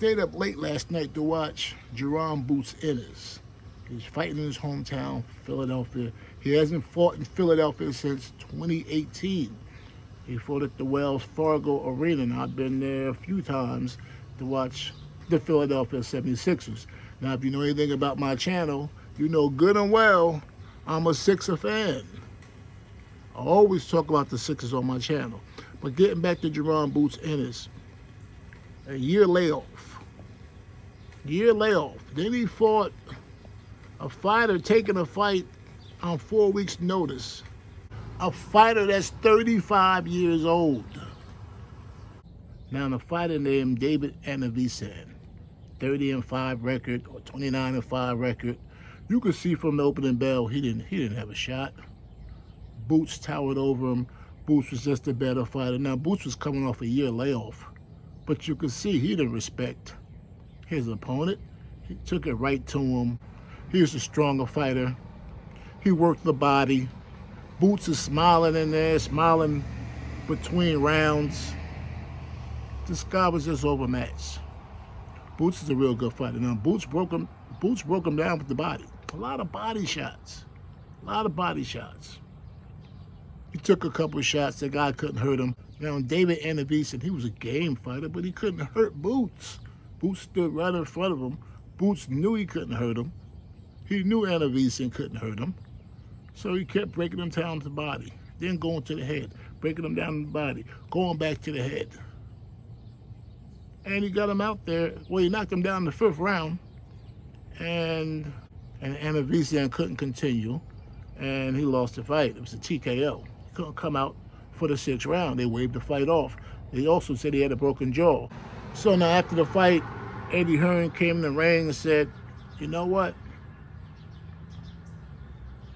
stayed up late last night to watch Jaron Boots Ennis. He's fighting in his hometown, Philadelphia. He hasn't fought in Philadelphia since 2018. He fought at the Wells Fargo Arena, and I've been there a few times to watch the Philadelphia 76ers. Now, if you know anything about my channel, you know good and well I'm a Sixer fan. I always talk about the Sixers on my channel. But getting back to Jaron Boots Ennis, a year layoff. Year layoff. Then he fought a fighter taking a fight on four weeks' notice. A fighter that's 35 years old. Now, the fighter named David Anavisan, 30 and 5 record or 29 and 5 record. You could see from the opening bell, he didn't he didn't have a shot. Boots towered over him. Boots was just a better fighter. Now, Boots was coming off a year layoff, but you could see he didn't respect his opponent. He took it right to him. He was a stronger fighter. He worked the body. Boots is smiling in there, smiling between rounds. This guy was just overmatched. Boots is a real good fighter. Now, Boots broke him, Boots broke him down with the body. A lot of body shots. A lot of body shots. He took a couple shots. The guy couldn't hurt him. Now, David Anavisan, he was a game fighter, but he couldn't hurt Boots. Boots stood right in front of him. Boots knew he couldn't hurt him. He knew Anavisan couldn't hurt him. So he kept breaking him down to the body, then going to the head, breaking him down to the body, going back to the head. And he got him out there. Well, he knocked him down in the fifth round. And and Anavisan couldn't continue. And he lost the fight. It was a TKO He couldn't come out for the sixth round. They waved the fight off. They also said he had a broken jaw. So now after the fight, Eddie Hearn came in the ring and said, you know what?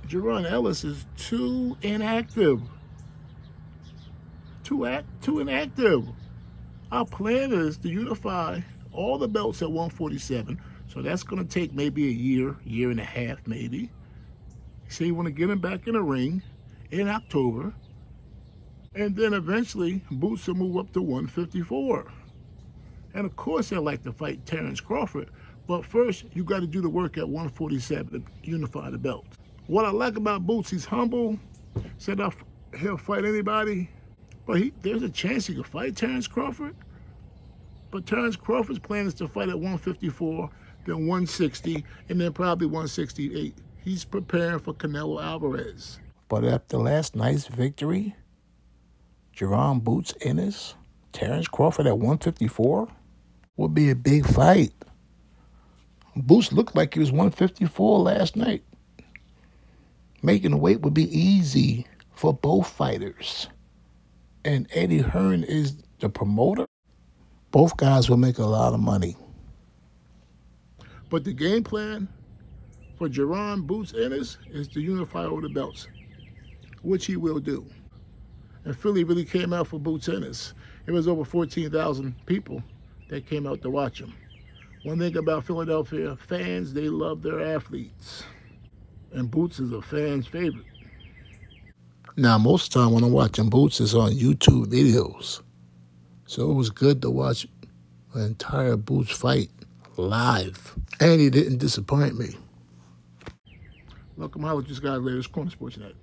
Jaron Ennis is too inactive. Too act too inactive. Our plan is to unify all the belts at 147. So that's gonna take maybe a year, year and a half maybe. So you wanna get him back in the ring in October. And then eventually, Boots will move up to 154. And of course, I'd like to fight Terence Crawford. But first, you got to do the work at 147 to unify the belt. What I like about Boots, he's humble. Said he'll fight anybody. But he, there's a chance he could fight Terence Crawford. But Terence Crawford's plan is to fight at 154, then 160, and then probably 168. He's preparing for Canelo Alvarez. But after last night's victory, Jaron Boots Ennis, Terence Crawford at 154 would be a big fight. Boots looked like he was 154 last night. Making the weight would be easy for both fighters. And Eddie Hearn is the promoter. Both guys will make a lot of money. But the game plan for Jaron Boots Ennis is to unify all the belts which he will do. And Philly really came out for Boots Ennis. It was over 14,000 people that came out to watch him. One thing about Philadelphia fans, they love their athletes. And Boots is a fan's favorite. Now, most of the time when I'm watching Boots, it's on YouTube videos. So it was good to watch an entire Boots fight live. And he didn't disappoint me. Welcome, this guy later. It's Corner Sports Net.